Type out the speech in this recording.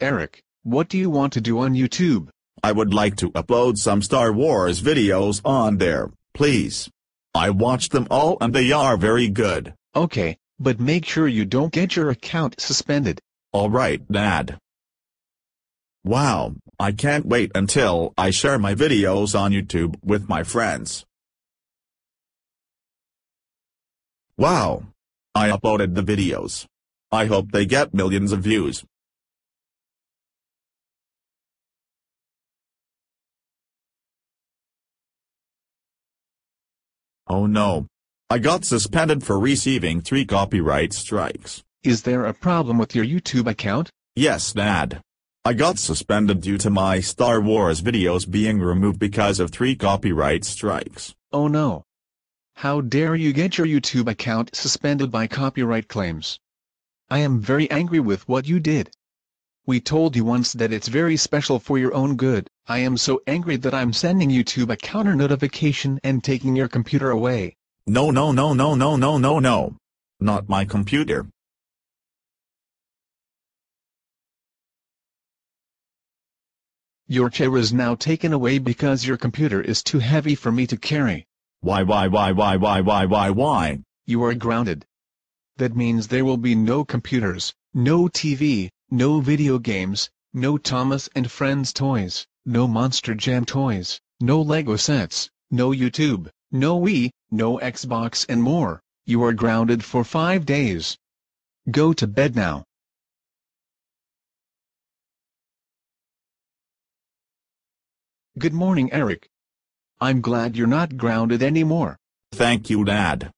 Eric, what do you want to do on YouTube? I would like to upload some Star Wars videos on there, please. I watched them all and they are very good. Okay, but make sure you don't get your account suspended. Alright Dad. Wow, I can't wait until I share my videos on YouTube with my friends. Wow. I uploaded the videos. I hope they get millions of views. Oh no. I got suspended for receiving three copyright strikes. Is there a problem with your YouTube account? Yes Dad. I got suspended due to my Star Wars videos being removed because of three copyright strikes. Oh no. How dare you get your YouTube account suspended by copyright claims? I am very angry with what you did. We told you once that it's very special for your own good. I am so angry that I'm sending YouTube a counter notification and taking your computer away. No no no no no no no no. Not my computer. Your chair is now taken away because your computer is too heavy for me to carry. Why why why why why why why why? You are grounded. That means there will be no computers, no TV, no video games, no Thomas and Friends toys, no Monster Jam toys, no Lego sets, no YouTube, no Wii, no Xbox and more. You are grounded for five days. Go to bed now. Good morning Eric. I'm glad you're not grounded anymore. Thank you Dad.